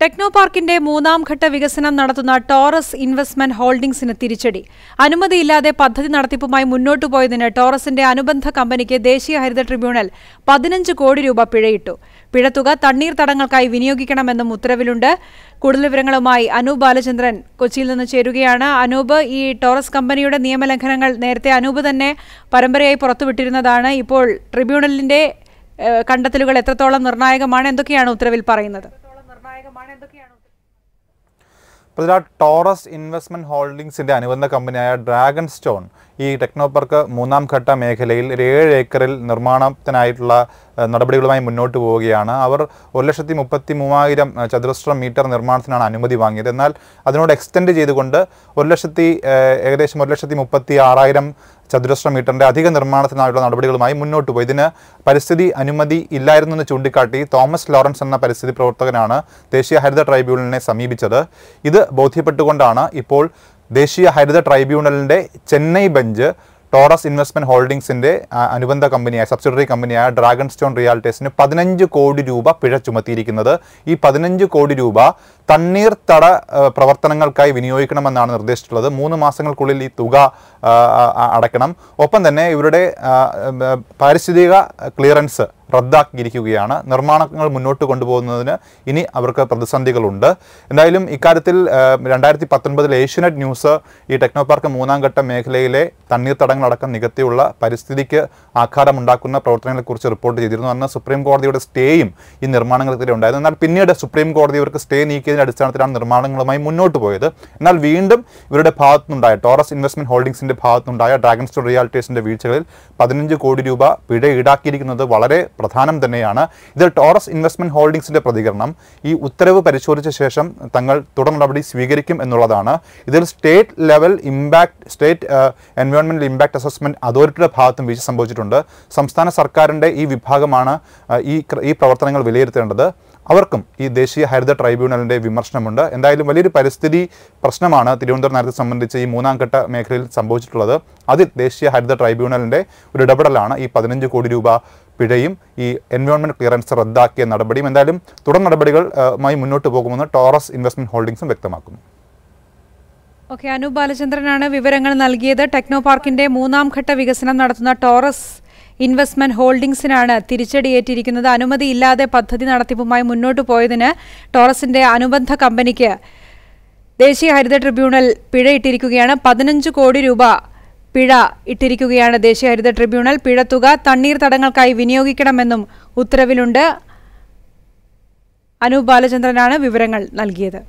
Techno പാർക്കിന്റെ മൂന്നാം ഘട്ട വികസനം നടത്തുന്ന ടോറസ് ഇൻവെസ്റ്റ്മെന്റ് ഹോൾഡിംഗ്സിന് തിരിച്ചടി. അനുമതിയില്ലാതെ പദ്ധതി നടത്തിപ്പുമായി മുന്നോട്ടു പോയതിന് ടോറസിന്റെ അനുബന്ധ കമ്പനിക്ക് ദേശീയ ഹരിത ട്രിബ്യൂണൽ പതിനഞ്ച് കോടി രൂപ പിഴയിട്ടു. പിഴത്തുക തണ്ണീർത്തടങ്ങൾക്കായി വിനിയോഗിക്കണമെന്നും ഉത്തരവിലുണ്ട്. കൂടുതൽ വിവരങ്ങളുമായി അനൂപ് ബാലചന്ദ്രൻ കൊച്ചിയിൽ നിന്ന് ചേരുകയാണ്. അനൂപ് ഈ ടോറസ് കമ്പനിയുടെ നിയമലംഘനങ്ങൾ നേരത്തെ അനൂപ് തന്നെ പരമ്പരയായി പുറത്തുവിട്ടിരുന്നതാണ്. ഇപ്പോൾ ട്രിബ്യൂണലിന്റെ കണ്ടെത്തലുകൾ എത്രത്തോളം നിർണായകമാണ് എന്തൊക്കെയാണ് ഉത്തരവിൽ പറയുന്നത്? പ്രതില ടോറസ് ഇൻവെസ്റ്റ്മെന്റ് ഹോൾഡിംഗ്സിന്റെ അനുബന്ധ കമ്പനിയായ ഡ്രാഗൺ സ്റ്റോൺ ഈ ടെക്നോപർക്ക് മൂന്നാം ഘട്ട മേഖലയിൽ ഒരു ഏഴ് ഏക്കറിൽ നിർമ്മാണത്തിനായിട്ടുള്ള നടപടികളുമായി മുന്നോട്ട് പോവുകയാണ്. അവർ ഒരു ലക്ഷത്തി മുപ്പത്തി മൂവായിരം ചതുരശ്ര മീറ്റർ നിർമ്മാണത്തിനാണ് അനുമതി വാങ്ങിയത്. എന്നാൽ അതിനോട് എക്സ്റ്റെൻഡ് ചെയ്തുകൊണ്ട് ഒരു ലക്ഷത്തി ഏകദേശം ഒരു ലക്ഷത്തി മുപ്പത്തി ആറായിരം ചതുരശ്ര മീറ്ററിന്റെ അധിക നിർമ്മാണത്തിനായുള്ള നടപടികളുമായി മുന്നോട്ട് പോയി. ഇതിന് പരിസ്ഥിതി അനുമതി ഇല്ലായിരുന്നെന്ന് ചൂണ്ടിക്കാട്ടി തോമസ് ലോറൻസ് എന്ന പരിസ്ഥിതി പ്രവർത്തകനാണ് ദേശീയ ഹരിത ട്രൈബ്യൂണലിനെ സമീപിച്ചത്. ഇത് ബോധ്യപ്പെട്ടുകൊണ്ടാണ് ഇപ്പോൾ ദേശീയ ഹരിത ട്രൈബ്യൂണലിന്റെ ചെന്നൈ ബെഞ്ച് ടോറസ് ഇൻവെസ്റ്റ്മെന്റ് ഹോൾഡിംഗ്സിന്റെ അനുബന്ധ കമ്പനിയായ സബ്സിഡറി കമ്പനിയായ ഡ്രാഗൺ സ്റ്റോൺ റിയാലിറ്റേഴ്സിന് പതിനഞ്ച് കോടി രൂപ പിഴ ചുമത്തിയിരിക്കുന്നത്. ഈ പതിനഞ്ച് കോടി രൂപ തണ്ണീർത്തട തട പ്രവർത്തനങ്ങൾക്കായി വിനിയോഗിക്കണമെന്നാണ് നിർദ്ദേശിച്ചിട്ടുള്ളത്. മൂന്ന് മാസങ്ങൾക്കുള്ളിൽ ഈ തുക അടയ്ക്കണം. ഒപ്പം തന്നെ ഇവരുടെ പാരിസ്ഥിതിക ക്ലിയറൻസ് റദ്ദാക്കിയിരിക്കുകയാണ്. നിർമ്മാണങ്ങൾ മുന്നോട്ട് കൊണ്ടുപോകുന്നതിന് ഇനി അവർക്ക് പ്രതിസന്ധികളുണ്ട്. എന്തായാലും ഇക്കാര്യത്തിൽ രണ്ടായിരത്തി പത്തൊൻപതിൽ ഏഷ്യനെറ്റ് ന്യൂസ് ഈ ടെക്നോ പാർക്ക് മൂന്നാം ഘട്ട മേഖലയിലെ തണ്ണീർത്തടങ്ങളടക്കം നികത്തിയുള്ള പരിസ്ഥിതിക്ക് ആഘാതമുണ്ടാക്കുന്ന പ്രവർത്തനങ്ങളെക്കുറിച്ച് റിപ്പോർട്ട് ചെയ്തിരുന്നു. അന്ന് സുപ്രീം കോടതിയുടെ സ്റ്റേയും ഈ നിർമ്മാണങ്ങൾക്കെതിരെ ഉണ്ടായിരുന്നു. എന്നാൽ പിന്നീട് സുപ്രീം കോടതി ഇവർക്ക് സ്റ്റേ നീക്കിയതിന്റെ അടിസ്ഥാനത്തിലാണ് നിർമ്മാണങ്ങളുമായി മുന്നോട്ട് പോയത്. എന്നാൽ വീണ്ടും ഇവരുടെ ഭാഗത്തുനിന്നുണ്ടായ ടോറസ് ഇൻവെസ്റ്റ്മെന്റ് ഹോൾഡിംഗ്സിന്റെ ഭാഗത്തുനിന്നുണ്ടായ ഡ്രാഗൺ സ്റ്റോൺ റിയാലിറ്റേഴ്സിന്റെ വീഴ്ചകളിൽ പതിനഞ്ച് കോടി രൂപ പിഴ ഈടാക്കിയിരിക്കുന്നത് വളരെ പ്രധാനം തന്നെയാണ്. ഇത് ടോറസ് ഇൻവെസ്റ്റ്മെന്റ് ഹോൾഡിംഗ്സിന്റെ പ്രതികരണം ഈ ഉത്തരവ് പരിശോധിച്ച ശേഷം തങ്ങൾ തുടർ നടപടി സ്വീകരിക്കും എന്നുള്ളതാണ്. ഇതിൽ സ്റ്റേറ്റ് ലെവൽ ഇമ്പാക്ട് സ്റ്റേറ്റ് എൻവയോൺമെന്റൽ ഇമ്പാക്ട് അസസ്മെന്റ് അതോറിറ്റിയുടെ ഭാഗത്തും വീഴ്ച സംഭവിച്ചിട്ടുണ്ട്. സംസ്ഥാന സർക്കാരിന്റെ ഈ വിഭാഗമാണ് ഈ ഈ പ്രവർത്തനങ്ങൾ വിലയിരുത്തേണ്ടത്. അവർക്കും ഈ ദേശീയ ഹരിത ട്രൈബ്യൂണലിന്റെ വിമർശനമുണ്ട്. എന്തായാലും വലിയൊരു പരിസ്ഥിതി പ്രശ്നമാണ് തിരുവനന്തപുരം നഗരത്തെ സംബന്ധിച്ച് ഈ മൂന്നാം ഘട്ട മേഖലയിൽ സംഭവിച്ചിട്ടുള്ളത്. അതിൽ ദേശീയ ഹരിത ട്രൈബ്യൂണലിന്റെ ഒരു ഇടപെടലാണ് ഈ പതിനഞ്ച് കോടി രൂപ പിഴയും ഈ എൻവയോൺമെന്റ് ക്ലിയറൻസ് റദ്ദാക്കിയ നടപടിയും എന്തായാലും തുടർ നടപടികളുമായി മുന്നോട്ട് പോകുമെന്ന് ടോറസ് ഇൻവെസ്റ്റ്മെന്റ് ഹോൾഡിംഗ്സും വ്യക്തമാക്കുന്നു. ഓക്കെ അനൂപ് ബാലചന്ദ്രനാണ് വിവരങ്ങൾ നൽകിയത്. ടെക്നോ പാർക്കിന്റെ മൂന്നാം ഘട്ട വികസനം നടത്തുന്ന ടോറസ് ഇൻവെസ്റ്റ്മെന്റ് ഹോൾഡിംഗ്സിനാണ് തിരിച്ചടിയേറ്റിരിക്കുന്നത്. അനുമതിയില്ലാതെ പദ്ധതി നടത്തിപ്പുമായി മുന്നോട്ട് പോയതിന് ടോറസിന്റെ അനുബന്ധ കമ്പനിക്ക് ദേശീയ ഹരിത ട്രിബ്യൂണൽ പിഴയിട്ടിരിക്കുകയാണ്. പതിനഞ്ച് കോടി രൂപ പിഴ ഇട്ടിരിക്കുകയാണ് ദേശീയ ഹരിത ട്രിബ്യൂണൽ പിഴത്തുക തണ്ണീർത്തടങ്ങൾക്കായി വിനിയോഗിക്കണമെന്നും ഉത്തരവിലുണ്ട്. അനൂപ് ബാലചന്ദ്രനാണ് വിവരങ്ങൾ നൽകിയത്.